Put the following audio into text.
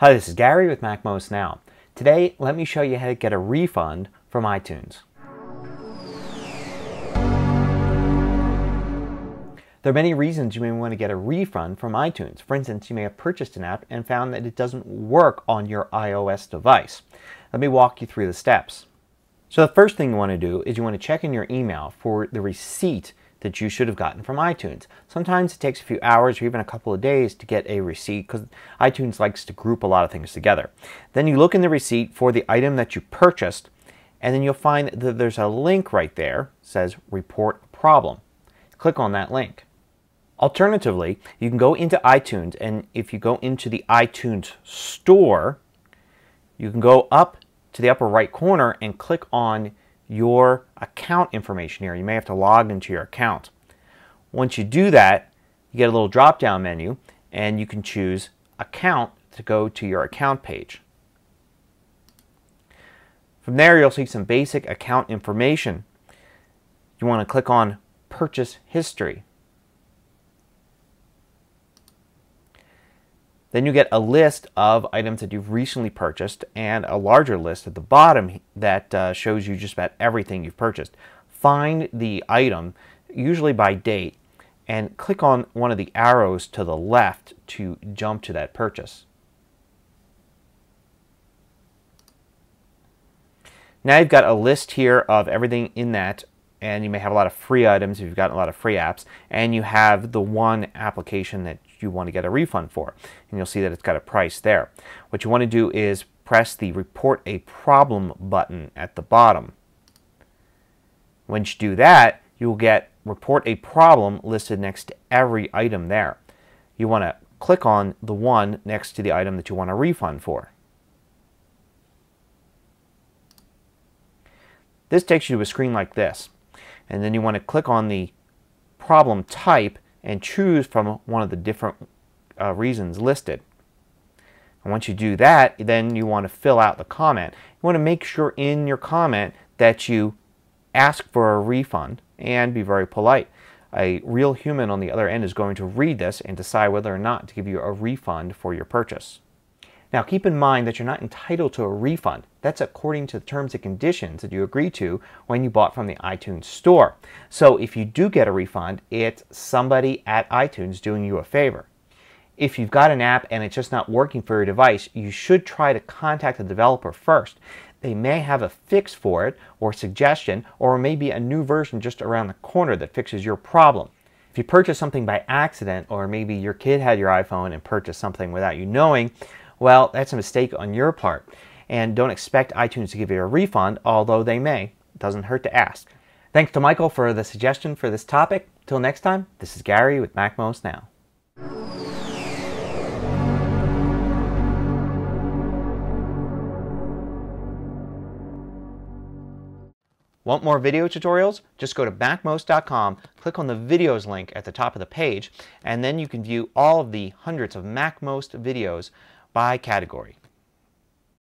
Hi, this is Gary with MacMost Now. Today, let me show you how to get a refund from iTunes. There are many reasons you may want to get a refund from iTunes. For instance, you may have purchased an app and found that it doesn't work on your iOS device. Let me walk you through the steps. So the first thing you want to do is you want to check in your email for the receipt that you should have gotten from iTunes. Sometimes it takes a few hours or even a couple of days to get a receipt because iTunes likes to group a lot of things together. Then you look in the receipt for the item that you purchased and then you'll find that there's a link right there says report problem. Click on that link. Alternatively, you can go into iTunes and if you go into the iTunes store, you can go up to the upper right corner and click on your account information here. You may have to log into your account. Once you do that, you get a little drop down menu and you can choose account to go to your account page. From there you'll see some basic account information. You want to click on purchase history. Then you get a list of items that you've recently purchased and a larger list at the bottom that uh, shows you just about everything you've purchased. Find the item, usually by date, and click on one of the arrows to the left to jump to that purchase. Now you've got a list here of everything in that and you may have a lot of free items if you've got a lot of free apps and you have the one application that you want to get a refund for and you'll see that it's got a price there. What you want to do is press the report a problem button at the bottom. Once you do that you'll get report a problem listed next to every item there. You want to click on the one next to the item that you want a refund for. This takes you to a screen like this and then you want to click on the problem type and choose from one of the different uh, reasons listed. And once you do that, then you want to fill out the comment. You want to make sure in your comment that you ask for a refund and be very polite. A real human on the other end is going to read this and decide whether or not to give you a refund for your purchase. Now keep in mind that you're not entitled to a refund. That's according to the terms and conditions that you agreed to when you bought from the iTunes store. So if you do get a refund, it's somebody at iTunes doing you a favor. If you've got an app and it's just not working for your device, you should try to contact the developer first. They may have a fix for it or suggestion or maybe a new version just around the corner that fixes your problem. If you purchase something by accident or maybe your kid had your iPhone and purchased something without you knowing, well, that's a mistake on your part. And don't expect iTunes to give you a refund, although they may. It doesn't hurt to ask. Thanks to Michael for the suggestion for this topic. Till next time, this is Gary with MacMost Now. Want more video tutorials? Just go to MacMost.com, click on the videos link at the top of the page, and then you can view all of the hundreds of MacMost videos by category.